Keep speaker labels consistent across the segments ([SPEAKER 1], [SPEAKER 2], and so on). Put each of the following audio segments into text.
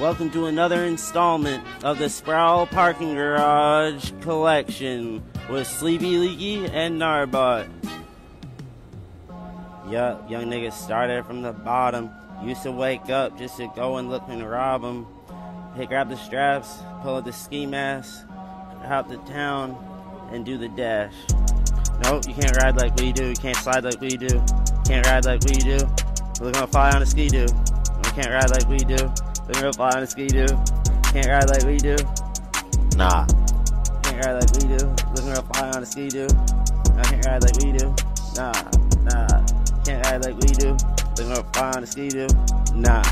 [SPEAKER 1] Welcome to another installment of the Sproul Parking Garage Collection with SleepyLiki and Norbert. Yup, young niggas started from the bottom. Used to wake up just to go and look and rob them. Hey, grab the straps, pull up the ski mask, hop to town, and do the dash. Nope, you can't ride like we do. You can't slide like we do. Can't ride like we do. We're gonna fly on a Skidoo. We can't ride like we do. We're gonna fly on a Skidoo. Can't ride like we do.
[SPEAKER 2] Nah.
[SPEAKER 1] Can't ride like we do. Looking real gonna fly on a Skidoo. I can't ride like we do. Nah, nah. Can't ride like we do. Looking real gonna fly on a Skidoo. Nah,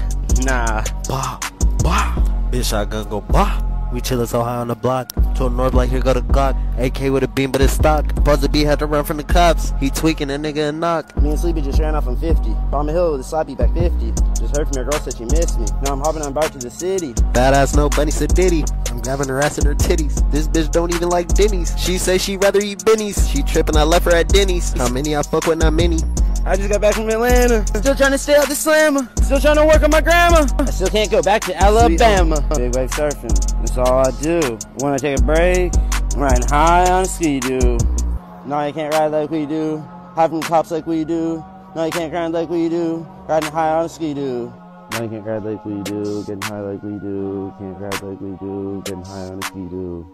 [SPEAKER 1] nah.
[SPEAKER 2] Bah, bah. Bitch, shotgun go bah. We chillin' so high on the block. Told north like here go the Glock. AK with a beam, but it's stock. Buzzer B had to run from the cops. He tweaking a nigga and knock.
[SPEAKER 1] Me and Sleepy just ran off on 50. Bomb a hill with a sloppy back 50. Just heard from your girl said she missed me. Now I'm hopping on back to the city.
[SPEAKER 2] Badass no bunny said Diddy. I'm grabbing her ass in her titties. This bitch don't even like Denny's. She say she rather eat Benny's. She trippin', I left her at Denny's. How many I fuck with, not many.
[SPEAKER 1] I just got back from Atlanta. Still trying to stay out the slammer. Still trying to work on my grandma. I still can't go back to Alabama. Big wave surfing. That's all I do. When I take a break, I'm riding high on a Skidoo. No, you can't ride like we do. Hide from cops like we do. No, you can't grind like we do. Riding high on a Skidoo. No, you can't ride like we do. Getting high like we do. Can't ride like we do. Getting high on a Skidoo.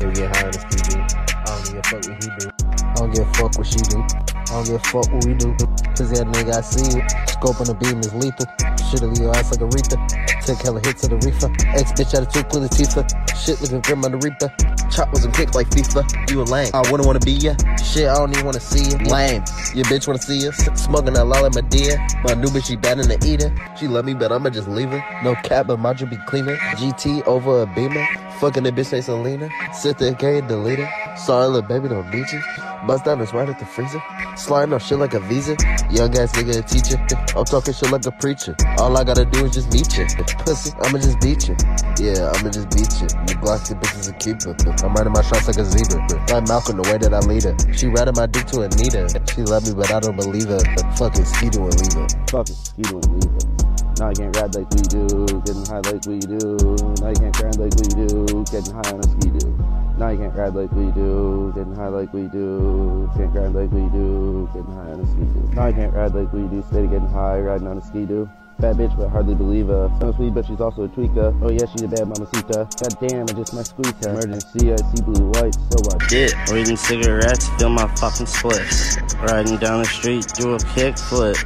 [SPEAKER 2] Yeah, we get high on the ski do. I don't give a fuck what he do. I don't give a fuck what she do. I don't give a fuck what we do. Cause that nigga, I see. Scope on the beam is lethal. Shit'll leave your ass like a Reaper. Took hella hits of the reefer. Ex bitch out of two with Latifah. Shit looking grim on the Reaper. Chop wasn't kicked like FIFA. You a lame. I wouldn't wanna be ya. Shit, I don't even wanna see ya. Lame. Your bitch wanna see us. Smoking a lolly, my dear. My new bitch, she bad in the eater. She love me, but I'ma just leave her. No cap, but my be cleaner. GT over a beamer. Fucking the bitch named Selena. Sit there, K, delete her. Sorry, little baby, don't need you. Bust down this right at the freezer. Sliding on shit like a visa. Young ass nigga, a teacher. I'm talking shit like a preacher. All I gotta do is just meet you. Pussy, I'ma just beat you. Yeah, I'ma just beat you. You block the bitches a keeper. I'm riding my shots like a zebra. Like Malcolm, the way that I lead her. She riding my dick to Anita. She love me, but I don't believe her. Fucking Skeeto and leave her.
[SPEAKER 1] Fucking Skeeto and leave her. Now you can't ride like we do, getting high like we do. Now you can't grind like we do, getting high on a Skidoo. Now you can't ride like we do, getting high like we do. Can't grind like we do, getting high on a Skidoo. Now you can't ride like we do, steady getting high, riding on a Skidoo. Bad bitch, but hardly believe her. Sounds sweet, but she's also a tweaker. Oh yeah, she's a bad mamacita. God damn, I just might squeeze her. Emergency, I see blue white, so I did. Reading cigarettes, fill my fucking splits. Riding down the street, do a kick flip.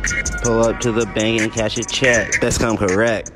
[SPEAKER 1] Pull up to the bank and cash a check. That's come correct.